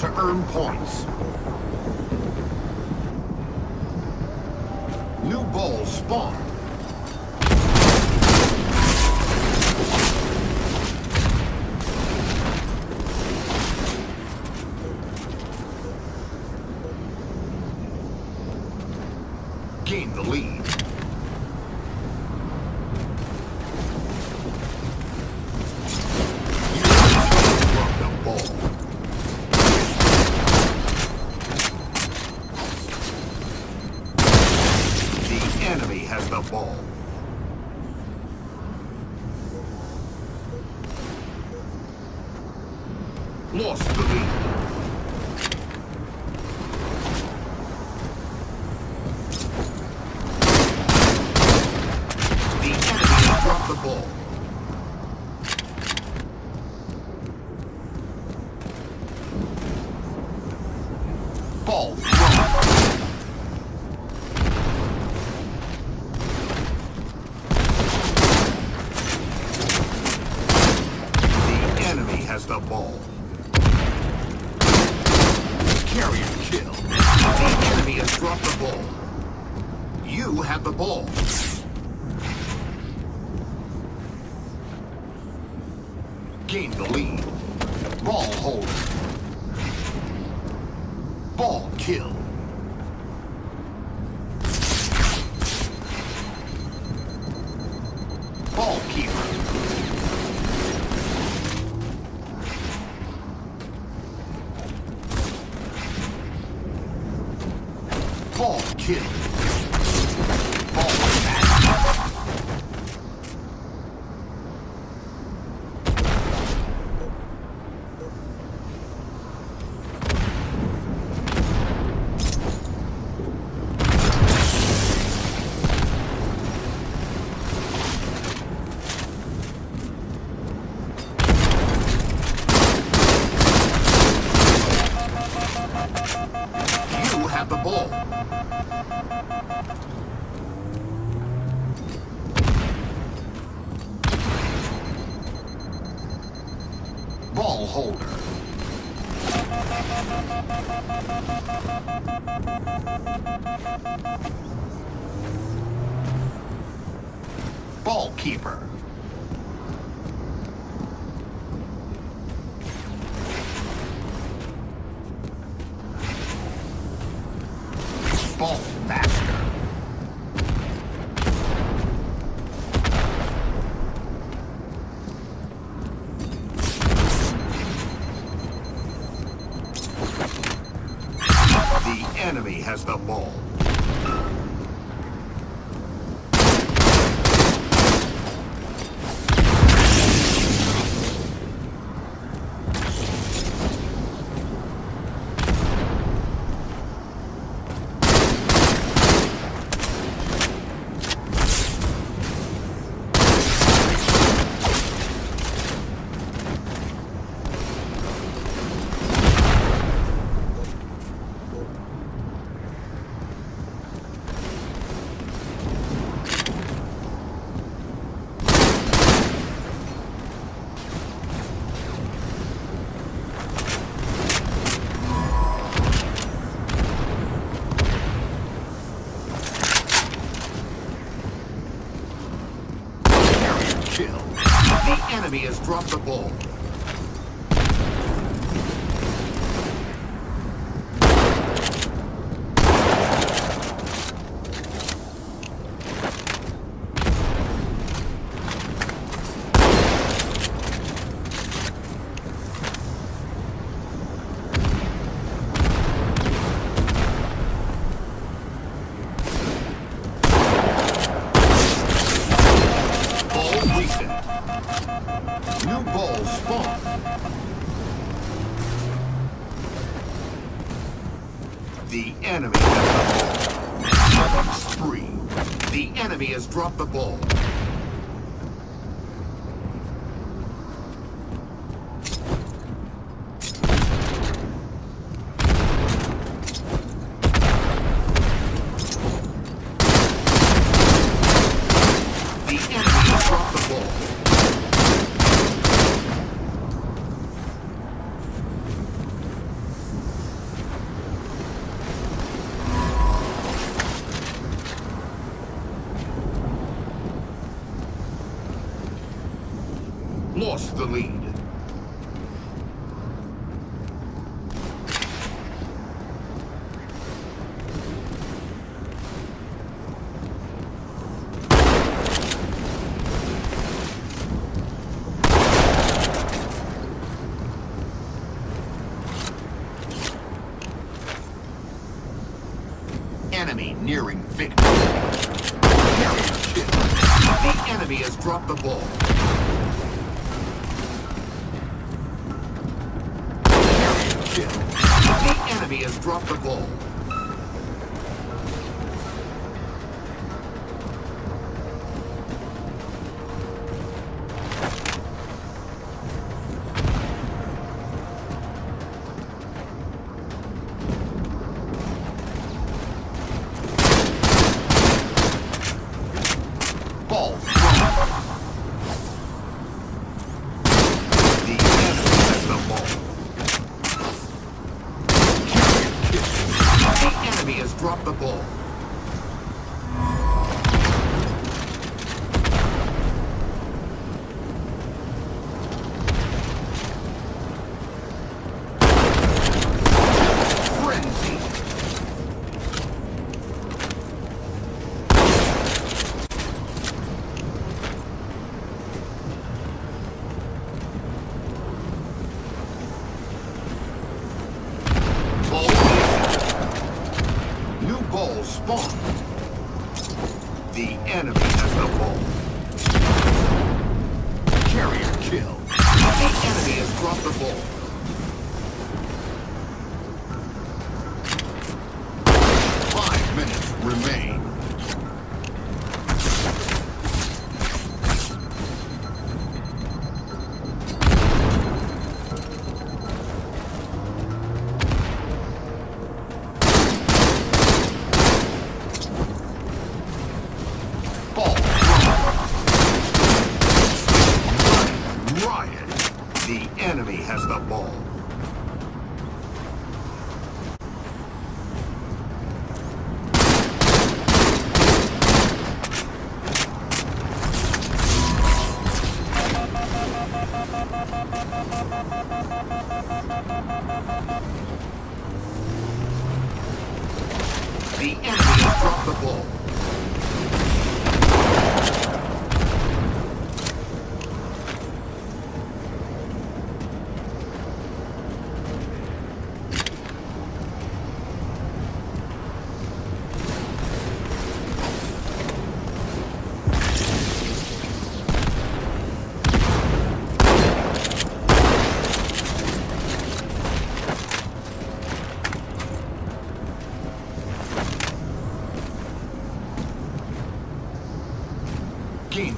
to earn points. New balls spawn. Gain the lead. You drop the ball. The enemy has the ball. Lost Gain the lead. Ball holder. Ball kill. Ball keeper. Ball kill. Ball holder. Ball keeper. Ball master. The ball. The enemy has dropped the. Ball The enemy has the. Spree. The enemy has dropped the ball. The enemy has dropped the ball. lost the lead. Enemy nearing victory. The enemy has dropped the ball. The enemy has dropped the. Ball Dropped the ball. Carrier. The enemy has dropped the ball.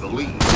the lead.